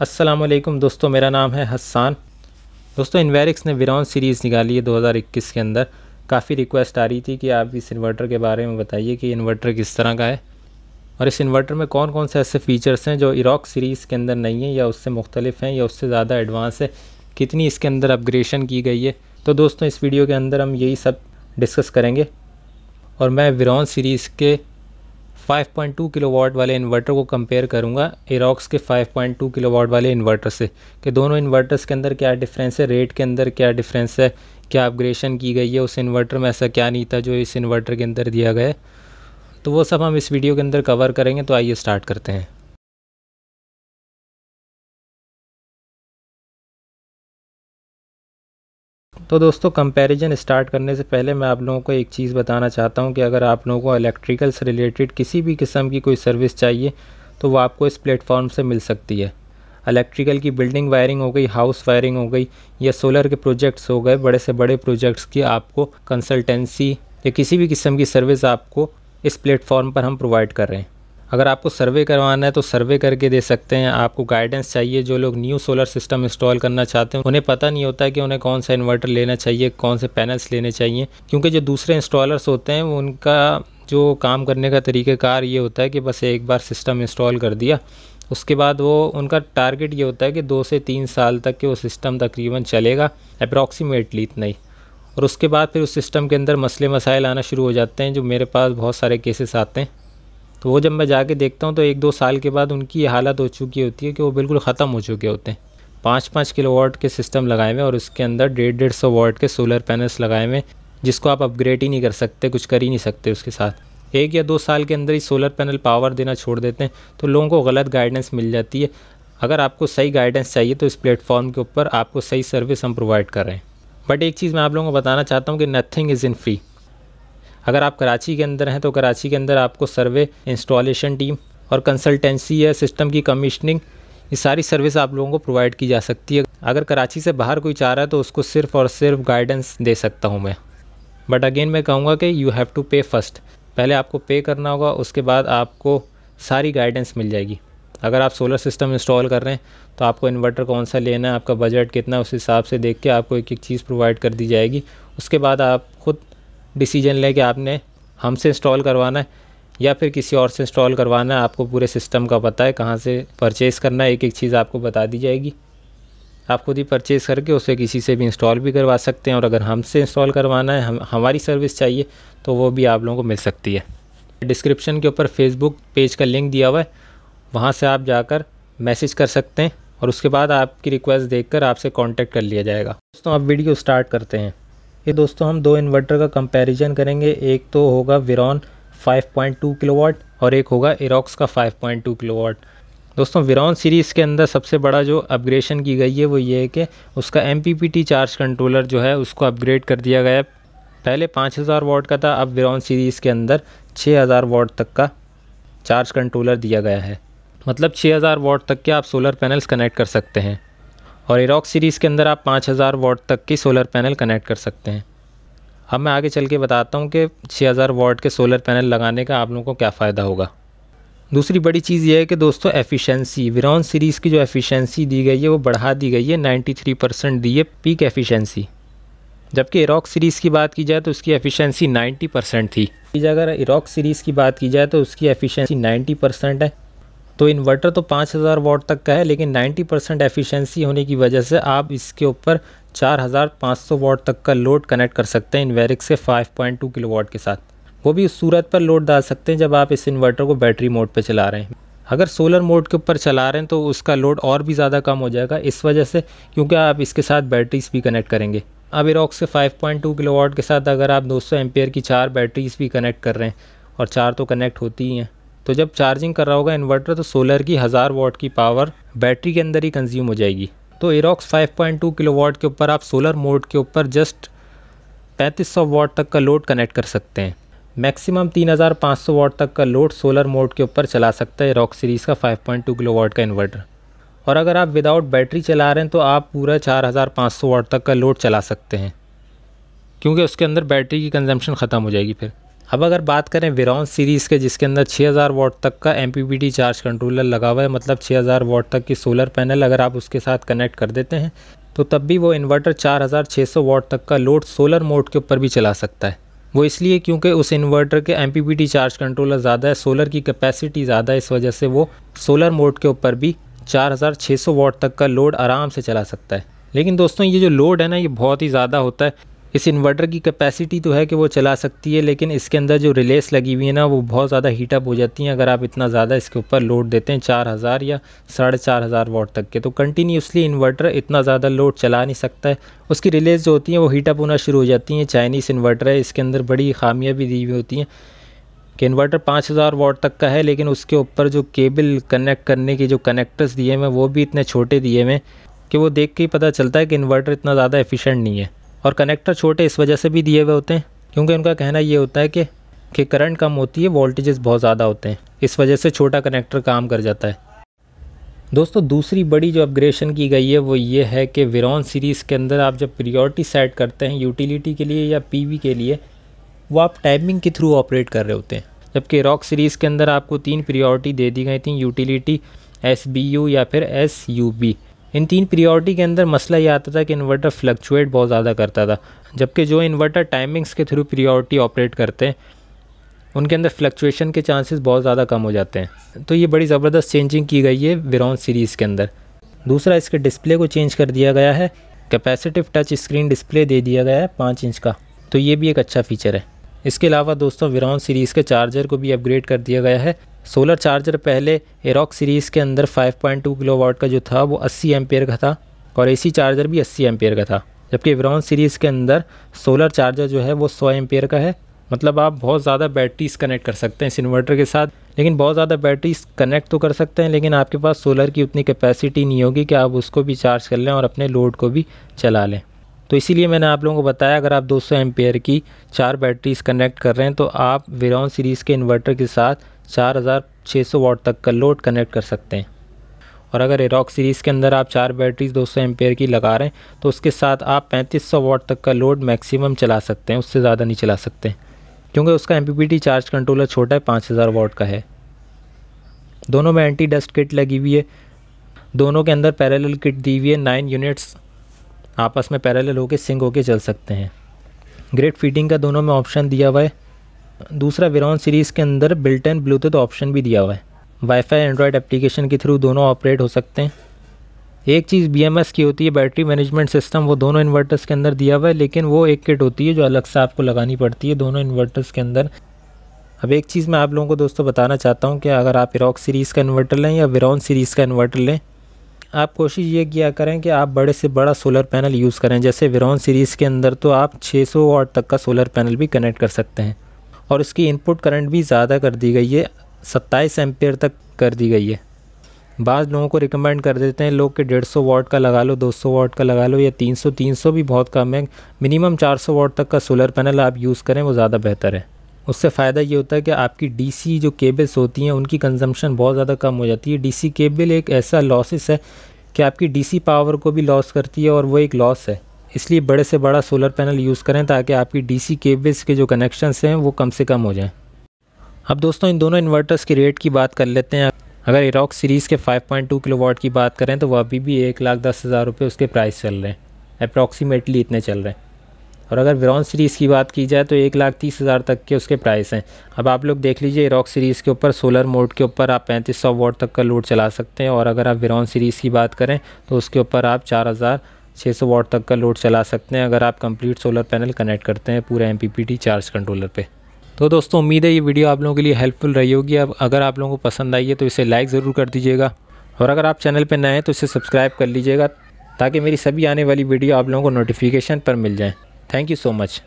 असलम दोस्तों, मेरा नाम है हसान दोस्तों इन्वेरिक्स ने विरॉन सीरीज़ निकाली है 2021 के अंदर। काफ़ी रिक्वेस्ट आ रही थी कि आप इस इन्वर्टर के बारे में बताइए कि इन्वर्टर किस तरह का है। और इस इन्वर्टर में कौन कौन से ऐसे फ़ीचर्स हैं जो इराक सीरीज़ के अंदर नहीं है या उससे मुख्तलिफ़ हैं या उससे ज़्यादा एडवांस है? कितनी इसके अंदर अपग्रेशन की गई है? तो दोस्तों, इस वीडियो के अंदर हम यही सब डिस्कस करेंगे। और मैं विरॉन सीरीज़ के 5.2 किलोवाट वाले इन्वर्टर को कंपेयर करूँगा एरोक्स के 5.2 किलोवाट वाले इन्वर्टर से, कि दोनों इन्वर्टर्स के अंदर क्या डिफरेंस है रेट के अंदर क्या डिफरेंस है, क्या अपग्रेशन की गई है, उस इन्वर्टर में ऐसा क्या नहीं था जो इस इन्वर्टर के अंदर दिया गया है। तो वो सब हम इस वीडियो के अंदर कवर करेंगे तो आइए स्टार्ट करते हैं। तो दोस्तों कंपैरिजन स्टार्ट करने से पहले मैं आप लोगों को एक चीज़ बताना चाहता हूँ कि अगर आप लोगों को इलेक्ट्रिकल से रिलेटेड किसी भी किस्म की कोई सर्विस चाहिए तो वो आपको इस प्लेटफॉर्म से मिल सकती है। इलेक्ट्रिकल की बिल्डिंग वायरिंग हो गई हाउस वायरिंग हो गई, या सोलर के प्रोजेक्ट्स हो गए, बड़े से बड़े प्रोजेक्ट्स की आपको कंसल्टेंसी या किसी भी किस्म की सर्विस आपको इस प्लेटफॉर्म पर हम प्रोवाइड कर रहे हैं। अगर आपको सर्वे करवाना है तो सर्वे करके दे सकते हैं। आपको गाइडेंस चाहिए, जो लोग न्यू सोलर सिस्टम इंस्टॉल करना चाहते हैं, उन्हें पता नहीं होता कि उन्हें कौन सा इन्वर्टर लेना चाहिए, कौन से पैनल्स लेने चाहिए। क्योंकि जो दूसरे इंस्टॉलर्स होते हैं उनका जो काम करने का तरीक़ाकार ये होता है कि बस एक बार सिस्टम इंस्टॉल कर दिया। उसके बाद वो, उनका टारगेट ये होता है कि दो से तीन साल तक के वो सिस्टम तकरीबन चलेगा अप्रॉक्सीमेटली इतना ही। और उसके बाद फिर उस सिस्टम के अंदर मसले मसाइल आना शुरू हो जाते हैं, जो मेरे पास बहुत सारे केसेस आते हैं। तो वो जब मैं जाके देखता हूँ तो एक दो साल के बाद उनकी हालत हो चुकी होती है कि वो बिल्कुल ख़त्म हो चुके होते हैं। पाँच पाँच किलो वाट के सिस्टम लगाए हुए और उसके अंदर डेढ़ डेढ़ सौ वाट के सोलर पैनल्स लगाए हुए जिसको आप अपग्रेड ही नहीं कर सकते, कुछ कर ही नहीं सकते उसके साथ। एक या दो साल के अंदर ही सोलर पैनल पावर देना छोड़ देते हैं तो लोगों को गलत गाइडेंस मिल जाती है। अगर आपको सही गाइडेंस चाहिए तो इस प्लेटफॉर्म के ऊपर आपको सही सर्विस हम प्रोवाइड कर रहे हैं। बट एक चीज़ मैं आप लोगों को बताना चाहता हूँ कि नथिंग इज़ इन फ्री अगर आप कराची के अंदर हैं तो कराची के अंदर आपको सर्वे इंस्टॉलेशन टीम और कंसल्टेंसी या सिस्टम की कमीशनिंग ये सारी सर्विस आप लोगों को प्रोवाइड की जा सकती है। अगर कराची से बाहर कोई चाह रहा है तो उसको सिर्फ़ और सिर्फ़ गाइडेंस दे सकता हूँ मैं। बट अगेन मैं कहूँगा कि you have to pay first पहले आपको पे करना होगा, उसके बाद आपको सारी गाइडेंस मिल जाएगी। अगर आप सोलर सिस्टम इंस्टॉल कर रहे हैं तो आपको इन्वर्टर कौन सा लेना है, आपका बजट कितना उस हिसाब से देख के आपको एक एक चीज़ प्रोवाइड कर दी जाएगी। उसके बाद आप खुद डिसीज़न लें कि आपने हमसे इंस्टॉल करवाना है या फिर किसी और से इंस्टॉल करवाना है, आपको पूरे सिस्टम का पता है, कहाँ से परचेज़ करना है एक एक चीज़ आपको बता दी जाएगी। आप खुद ही परचेज़ करके उसे किसी से भी इंस्टॉल भी करवा सकते हैं और अगर हमसे इंस्टॉल करवाना है, हम, हमारी सर्विस चाहिए तो वो भी आप लोगों को मिल सकती है। डिस्क्रिप्शन के ऊपर फेसबुक पेज का लिंक दिया हुआ है, वहाँ से आप जाकर मैसेज कर सकते हैं और उसके बाद आपकी रिक्वेस्ट देखकर आपसे कांटेक्ट कर लिया जाएगा। दोस्तों आप वीडियो स्टार्ट करते हैं। ये दोस्तों हम दो इन्वर्टर का कंपैरिजन करेंगे। एक तो होगा विरॉन 5.2 किलोवाट और एक होगा इरोक्स का 5.2 किलोवाट दोस्तों विरॉन सीरीज़ के अंदर सबसे बड़ा जो अपग्रेशन की गई है वो ये है कि उसका एमपीपीटी चार्ज कंट्रोलर जो है, उसको अपग्रेड कर दिया गया। है पहले 5000 वाट का था, अब विरॉन सीरीज़ के अंदर 6000 वाट तक का चार्ज कंट्रोलर दिया गया है। मतलब 6000 वाट तक के आप सोलर पैनल्स कनेक्ट कर सकते हैं। और इरॉक सीरीज़ के अंदर आप 5000 वाट तक की सोलर पैनल कनेक्ट कर सकते हैं। अब मैं आगे चल के बताता हूँ कि 6000 वाट के सोलर पैनल लगाने का आप लोगों को क्या फ़ायदा होगा। दूसरी बड़ी चीज़ ये है कि दोस्तों एफिशिएंसी विरॉन सीरीज़ की जो एफिशिएंसी दी गई है, वो बढ़ा दी गई है। 93 परसेंट दी है पीक एफिशिएंसी जबकि इरॉक सीरीज़ की बात की जाए तो उसकी एफिशिएंसी 90 परसेंट थी। अगर इरॉक सीरीज़ की बात की जाए तो उसकी एफिशिएंसी 90 परसेंट है। तो इन्वर्टर तो 5000 वाट तक का है, लेकिन 90 परसेंट एफिशिएंसी होने की वजह से आप इसके ऊपर 4500 वाट तक का लोड कनेक्ट कर सकते हैं इन्वेरिक से 5.2 किलोवाट के साथ। वो भी उस सूरत पर लोड डाल सकते हैं जब आप इस इन्वर्टर को बैटरी मोड पर चला रहे हैं। अगर सोलर मोड के ऊपर चला रहे हैं तो उसका लोड और भी ज़्यादा कम हो जाएगा, इस वजह से क्योंकि आप इसके साथ बैटरीज भी कनेक्ट करेंगे। अब इरॉक्स से 5.2 किलोवाट के साथ अगर आप 200 एम्पेयर की चार बैटरीज भी कनेक्ट कर रहे हैं, और चार तो कनेक्ट होती ही हैं तो जब चार्जिंग कर रहा होगा इन्वर्टर तो सोलर की हज़ार वाट की पावर बैटरी के अंदर ही कंज्यूम हो जाएगी। तो इरोक्स 5.2 किलोवाट के ऊपर आप सोलर मोड के ऊपर जस्ट 3500 वाट तक का लोड कनेक्ट कर सकते हैं। मैक्सिमम 3500 वाट तक का लोड सोलर मोड के ऊपर चला सकता है रॉक सीरीज़ का 5.2 किलोवाट का इन्वर्टर और अगर आप विदाउट बैटरी चला रहे हैं तो आप पूरा 4500 वाट तक का लोड चला सकते हैं। क्योंकि उसके अंदर बैटरी की कंजम्पशन ख़त्म हो जाएगी फिर। अब अगर बात करें विरॉन सीरीज़ के, जिसके अंदर 6000 वॉट तक का एमपीपीटी चार्ज कंट्रोलर लगा हुआ है मतलब 6000 वॉट तक की सोलर पैनल अगर आप उसके साथ कनेक्ट कर देते हैं तो तब भी वो इन्वर्टर 4600 वॉट तक का लोड सोलर मोड के ऊपर भी चला सकता है। वो इसलिए क्योंकि उस इन्वर्टर के एमपीपीटी चार्ज कंट्रोलर ज़्यादा है सोलर की कैपेसिटी ज़्यादा है, इस वजह से वो सोलर मोड के ऊपर भी 4600 वॉट तक का लोड आराम से चला सकता है। लेकिन दोस्तों, ये जो लोड है ना, ये बहुत ही ज़्यादा होता है। इस इन्वर्टर की कैपेसिटी तो है कि वो चला सकती है, लेकिन इसके अंदर जो रिलेस लगी हुई है ना, वो बहुत ज़्यादा हीटअप हो जाती हैं। अगर आप इतना ज़्यादा इसके ऊपर लोड देते हैं, चार हज़ार या साढ़े चार हज़ार वॉट तक के तो कंटिन्यूसली इन्वर्टर इतना ज़्यादा लोड चला नहीं सकता है। उसकी रिलेस जो होती हैं, वो हीटअप होना शुरू हो जाती हैं। चाइनीज़ इन्वर्टर है, इसके अंदर बड़ी खामियाँ भी दी हुई होती हैं। कि इन्वर्टर पाँच हज़ार वॉट तक का है, लेकिन उसके ऊपर जो केबल कनेक्ट करने के जो कनेक्टर्स दिए हुए वो भी इतने छोटे दिए हुए कि वो देख के ही पता चलता है कि इन्वर्टर इतना ज़्यादा एफिशिएंट नहीं है। और कनेक्टर छोटे इस वजह से भी दिए हुए होते हैं, क्योंकि उनका कहना ये होता है कि कि करंट कम होती है वोल्टेजेस बहुत ज़्यादा होते हैं, इस वजह से छोटा कनेक्टर काम कर जाता है। दोस्तों, दूसरी बड़ी जो अपग्रेशन की गई है, वो ये है कि विरॉन सीरीज़ के अंदर आप जब प्रियोरिटी सेट करते हैं यूटिलिटी के लिए या पीवी के लिए, वो आप टाइमिंग के थ्रू ऑपरेट कर रहे होते हैं। जबकि रॉक सीरीज़ के अंदर आपको तीन प्रियोरिटी दे दी गई थी यूटिलिटी एस बी यू या फिर एस यू बी इन तीन प्रियोरिटी के अंदर मसला ये आता था कि इन्वर्टर फ्लक्चुएट बहुत ज़्यादा करता था, जबकि जो इन्वर्टर टाइमिंग्स के थ्रू प्रियोरिटी ऑपरेट करते हैं, उनके अंदर फ्लक्चुएशन के चांसेस बहुत ज़्यादा कम हो जाते हैं। तो ये बड़ी ज़बरदस्त चेंजिंग की गई है विरॉन सीरीज़ के अंदर। दूसरा, इसके डिस्प्ले को चेंज कर दिया गया है। कैपेसिटिव टच स्क्रीन डिस्प्ले दे दिया गया है पाँच इंच का। तो ये भी एक अच्छा फीचर है। इसके अलावा दोस्तों विरॉन सीरीज़ के चार्जर को भी अपग्रेड कर दिया गया है। सोलर चार्जर पहले एरॉक सीरीज़ के अंदर 5.2 किलोवाट का जो था, वो 80 एम्पेयर का था, और एसी चार्जर भी 80 एम्पेयर का था। जबकि विरॉन सीरीज़ के अंदर सोलर चार्जर जो है, वो 100 एम्पेयर का है। मतलब आप बहुत ज़्यादा बैटरीज कनेक्ट कर सकते हैं इस इन्वर्टर के साथ। लेकिन बहुत ज़्यादा बैटरीज कनेक्ट तो कर सकते हैं, लेकिन आपके पास सोलर की उतनी कैपेसिटी नहीं होगी कि आप उसको भी चार्ज कर लें और अपने लोड को भी चला लें। तो इसीलिए मैंने आप लोगों को बताया, अगर आप 200 एम्पेयर की चार बैटरीज कनेक्ट कर रहे हैं तो आप विरॉन सीरीज़ के इन्वर्टर के साथ 4600 वाट तक का लोड कनेक्ट कर सकते हैं। और अगर एरॉक सीरीज़ के अंदर आप चार बैटरीज 200 एम्पेयर की लगा रहे हैं तो उसके साथ आप 3500 वाट तक का लोड मैक्सिमम चला सकते हैं, उससे ज़्यादा नहीं चला सकते। क्योंकि उसका एमपीपीटी चार्ज कंट्रोलर छोटा है 5000 वाट का है। दोनों में एंटी डस्ट किट लगी हुई है। दोनों के अंदर पैरेलल किट दी हुई है। नाइन यूनिट्स आपस में पैरेलल होकर सिंग होकर चल सकते हैं। ग्रेट फीडिंग का दोनों में ऑप्शन दिया हुआ है। दूसरा विरॉन सीरीज़ के अंदर बिल्ट इन ब्लूटूथ ऑप्शन भी दिया हुआ है। वाईफाई एंड्रॉयड एप्लीकेशन के थ्रू दोनों ऑपरेट हो सकते हैं। एक चीज़ बीएमएस की होती है बैटरी मैनेजमेंट सिस्टम वो दोनों इन्वर्टर्स के अंदर दिया हुआ है, लेकिन वो एक किट होती है जो अलग से आपको लगानी पड़ती है दोनों इन्वर्टर्स के अंदर। अब एक चीज़ मैं आप लोगों को दोस्तों बताना चाहता हूँ कि अगर आप इरॉक सीरीज़ का इन्वर्टर लें या विरॉन सीरीज़ का इन्वर्टर लें, आप कोशिश ये किया करें कि आप बड़े से बड़ा सोलर पैनल यूज़ करें। जैसे विरॉन सीरीज़ के अंदर तो आप 600 वाट तक का सोलर पैनल भी कनेक्ट कर सकते हैं। और इसकी इनपुट करंट भी ज़्यादा कर दी गई है, सत्ताईस एम्पेयर तक कर दी गई है। बाद लोगों को रिकमेंड कर देते हैं, लोग कि डेढ़ सौ वाट का लगा लो, दो सौ वाट का लगा लो या तीन सौ तीन सौ भी बहुत कम है। मिनिमम चार सौ वाट तक का सोलर पैनल आप यूज़ करें, वो ज़्यादा बेहतर है। उससे फ़ायदा ये होता है कि आपकी डीसी जो केबल्स होती हैं, उनकी कंजम्पशन बहुत ज़्यादा कम हो जाती है। डीसी केबल एक ऐसा लॉसेस है कि आपकी डीसी पावर को भी लॉस करती है और वो एक लॉस है। इसलिए बड़े से बड़ा सोलर पैनल यूज़ करें ताकि आपकी डीसी केबल्स के जो कनेक्शंस हैं, वो कम से कम हो जाएँ। अब दोस्तों, इन दोनों इन्वर्टर्स की रेट की बात कर लेते हैं। अगर इरॉक सीरीज़ के 5.2 किलोवाट की बात करें तो वो अभी भी एक लाख दस हज़ार रुपये उसके प्राइस चल रहे हैं। अप्रॉक्सीमेटली इतने चल रहे हैं। और अगर विरॉन सीरीज़ की बात की जाए तो एक लाख तीस हज़ार तक के उसके प्राइस हैं। अब आप लोग देख लीजिए इरॉक सीरीज़ के ऊपर सोलर मोड के ऊपर आप पैंतीस सौ वोट तक का लोड चला सकते हैं। और अगर आप विरॉन सीरीज़ की बात करें तो उसके ऊपर आप चार हज़ार 600 वाट तक का लोड चला सकते हैं अगर आप कंप्लीट सोलर पैनल कनेक्ट करते हैं पूरे एम चार्ज कंट्रोलर पर तो दोस्तों, उम्मीद है ये वीडियो आप लोगों के लिए हेल्पफुल रही होगी। अब अगर आप लोगों को पसंद आई है तो इसे लाइक ज़रूर कर दीजिएगा। और अगर आप चैनल पर नए हैं तो इसे सब्सक्राइब कर लीजिएगा ताकि मेरी सभी आने वाली वीडियो आप लोगों को नोटिफिकेशन पर मिल जाए। Thank you so much